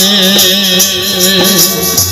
में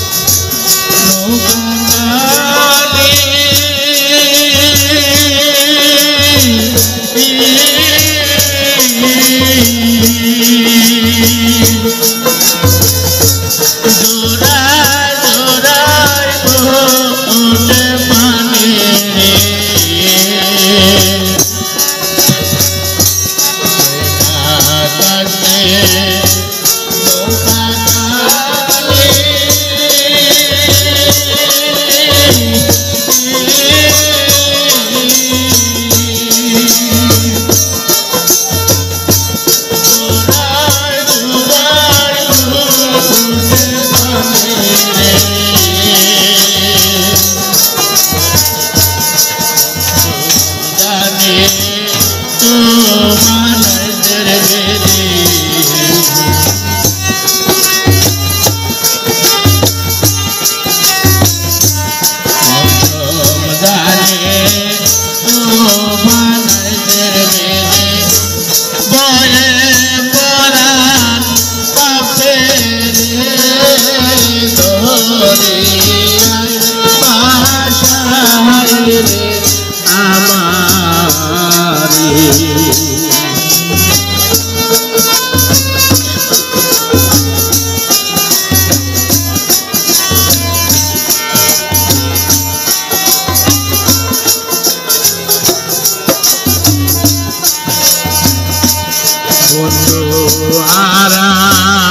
voará.